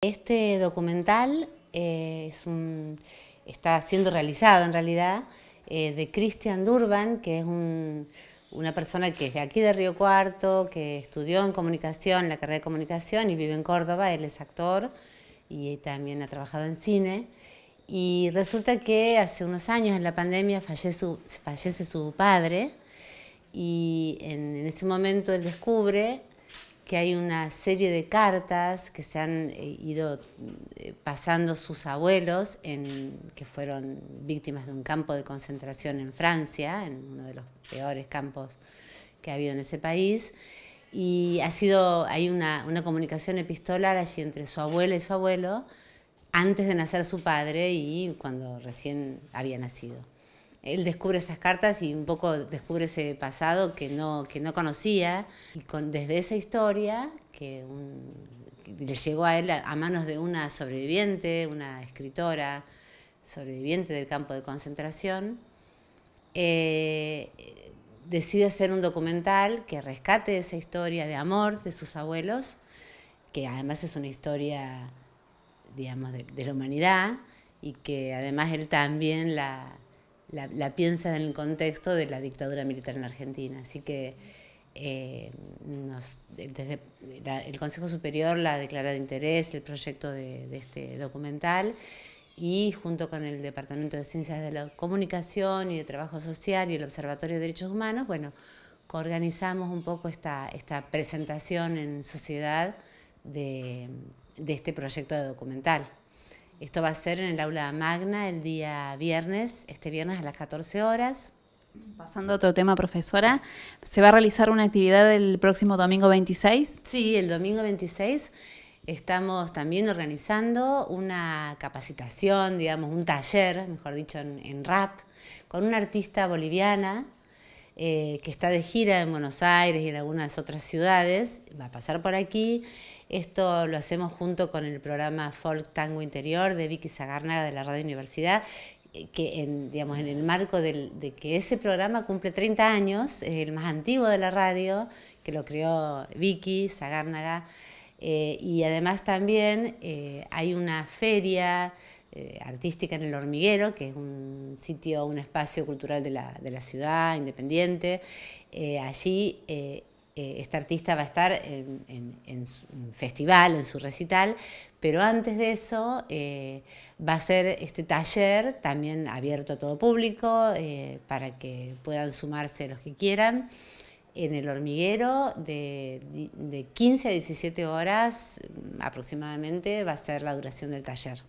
Este documental eh, está siendo realizado en realidad eh, de Christian Durban, que es una persona que es de aquí de Río Cuarto, que estudió en comunicación, la carrera de comunicación y vive en Córdoba, él es actor y también ha trabajado en cine. Y resulta que hace unos años en la pandemia fallece su, fallece su padre y en ese momento él descubre que hay una serie de cartas que se han eh, ido eh, pasando sus abuelos, en, que fueron víctimas de un campo de concentración en Francia, en uno de los peores campos que ha habido en ese país. Y ha sido, hay una, una comunicación epistolar allí entre su abuela y su abuelo antes de nacer su padre y cuando recién había nacido él descubre esas cartas y un poco descubre ese pasado que no, que no conocía. Y con, desde esa historia, que, le llegó a él a, manos de una sobreviviente, una escritora sobreviviente del campo de concentración, eh, decide hacer un documental que rescate esa historia de amor de sus abuelos, que además es una historia, digamos, de la humanidad y que además él también la la, piensa en el contexto de la dictadura militar en Argentina. Así que eh, desde el Consejo Superior la declara de interés el proyecto de, este documental y junto con el Departamento de Ciencias de la Comunicación y de Trabajo Social y el Observatorio de Derechos Humanos, bueno, organizamos un poco esta, esta presentación en sociedad de este proyecto de documental. Esto va a ser en el aula magna el día viernes, este viernes a las 14 horas. Pasando a otro tema, profesora, ¿se va a realizar una actividad el próximo domingo 26? Sí, el domingo 26 estamos también organizando una capacitación, digamos, un taller, mejor dicho, en, rap, con una artista boliviana eh, que está de gira en Buenos Aires y en algunas otras ciudades, va a pasar por aquí. Esto lo hacemos junto con el programa Folk Tango Interior de Vicky Zagárnaga de la Radio Universidad, eh, que en, digamos, en el marco de que ese programa cumple 30 años, es el más antiguo de la radio, que lo creó Vicky Zagárnaga, eh, y además también hay una feria eh, artística en el hormiguero, que es un sitio, un espacio cultural de la, ciudad, independiente. Eh, allí eh, esta artista va a estar en, su festival, en su recital, pero antes de eso va a ser este taller también abierto a todo público para que puedan sumarse los que quieran en el hormiguero de, de 15 a 17 horas aproximadamente va a ser la duración del taller.